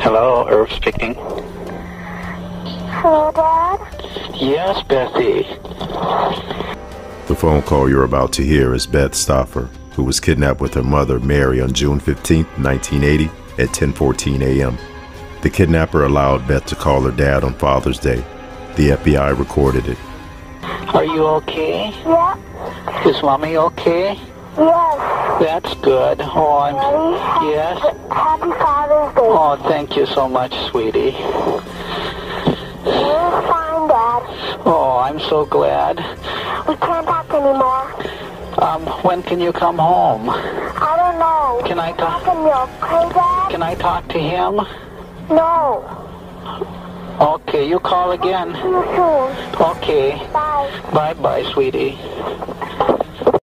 Hello, Irv speaking. Hello, Dad? Yes, Bethy. The phone call you're about to hear is Beth Stauffer, who was kidnapped with her mother, Mary, on June 15, 1980, at 10:14 a.m. The kidnapper allowed Beth to call her dad on Father's Day. The FBI recorded it. Are you okay? Yeah? Is Mommy okay? Yes. That's good. Oh, I'm. Daddy? Yes. Happy Father's Day. Oh, thank you so much, sweetie. You're fine, Dad. Oh, I'm so glad. We can't talk anymore. Um, when can you come home? I don't know. Can I talk? Can you Dad? Can I talk to him? No. Okay, you call again. See you soon. Okay. Bye. Bye bye, sweetie.